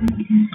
Mm-hmm.